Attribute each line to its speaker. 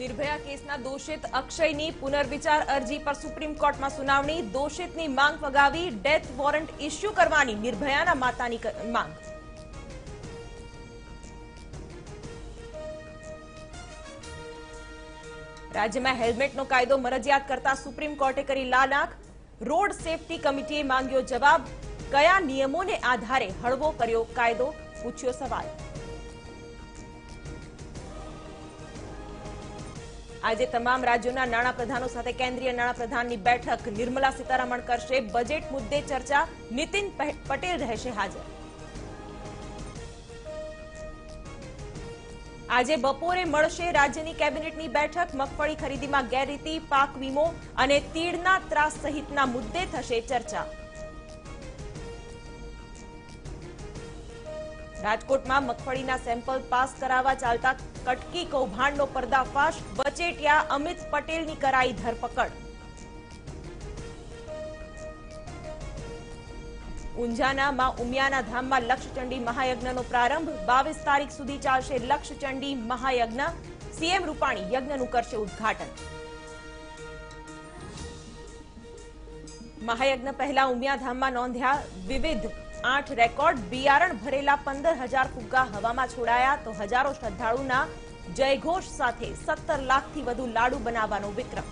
Speaker 1: નિર્ભયા કેસના દોષિત અક્ષયની પુનર્વિચાર અરજી પર સુપ્રીમ કોર્ટમાં સુનાવણી. દોષિતની માંગ ફગાવી ડેથ વોરંટ ઇસ્યુ કરવાની નિર્ભયાના માતાની માંગ. રાજ્યમાં હેલ્મેટનો કાયદો મરજિયાત કરતા સુપ્રીમ કોર્ટે કરી લાલાખ રોડ સેફટી કમિટીએ માંગ્યો જવાબ. કયા નિયમોને આધારે હળવો કર્યો કાયદો? પૂછ્યો સવાલ. આજે તમામ રાજ્યોના નાણાપ્રધાનો સાથે કેન્દ્રીય નાણાપ્રધાનની બેઠક. નિર્મલા સીતારમણ કરશે બજેટ મુદ્દે ચર્ચા. નીતિન પટેલ રહેશે હાજર. આજે બપોરે મળશે રાજ્યની કેબિનેટની બેઠક. મગફળી ખરીદીમાં ગેરરીતિ, પાક વીમો અને તીડના ત્રાસ સહિતના મુદ્દે થશે ચર્ચા. રાજકોટમાં મગફળીના સેમ્પલ પાસ કરાવવા ચાલતા કટકી કૌભાંડનો પર્દાફાશ. વચેટિયા અમિત પટેલની કરાઈ ધરપકડ. ઊંઝાના માં ઉમિયાના ધામમાં લક્ષચંડી મહાયજ્ઞનો પ્રારંભ. બાવીસ તારીખ સુધી ચાલશે લક્ષચંડી મહાયજ્ઞ. સીએમ રૂપાણી યજ્ઞનું કરશે ઉદ્ઘાટન. મહાયજ્ઞ પહેલા ઉમિયા ધામમાં નોંધ્યા વિવિધ આઠ રેકોર્ડ, બિયારણ ભરેલા પંદર હજાર ફુગ્ગા હવામાં છોડાયા તો હજારો શ્રદ્ધાળુના જયઘોષ સાથે સત્તર લાખથી વધુ લાડુ બનાવવાનો વિક્રમ.